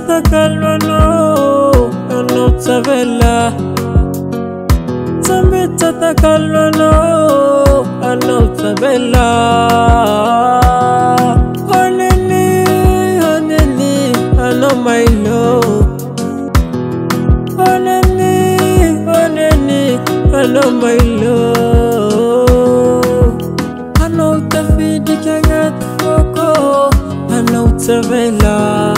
תסתכלנו לנו, אנו צבלה. תמיד תסתכלנו לנו, אנו צבלה. הנני, הנני, אנו מיילו. הנני, הנני, אנו מיילו. אנו תביא דיקה גדפוקו, אנו צבלה.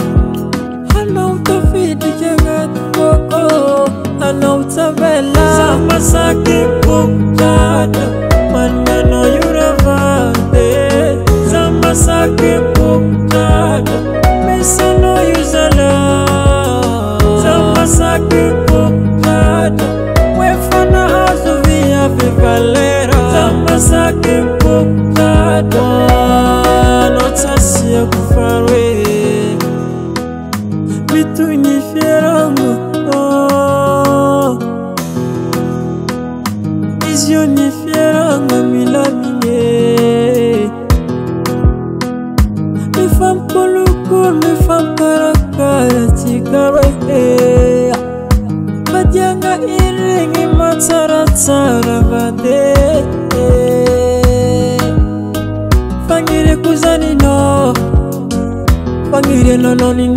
anao tafidrika agnaty boô oh, anao tsavela zamasaky bokotana mananao io ravate zamasaky bokotana misy anao io zala zamasaky bokotana hoe fanahazo viavy valera zamasaky bokotana izio niferana milamine ifamkolokolo mifankarakaa tikara madianga irinni matsaratsara vade fanire kozanino fanerenonn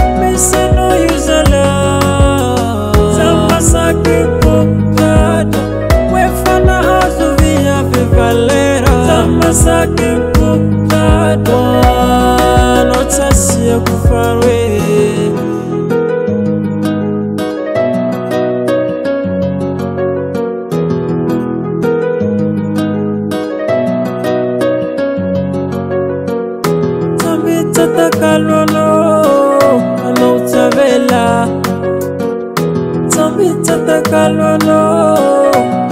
Mwa sa gen kouk la doan Ou chan si yo koufan we Chambi chan takal walo An nou chan vela Chambi chan takal walo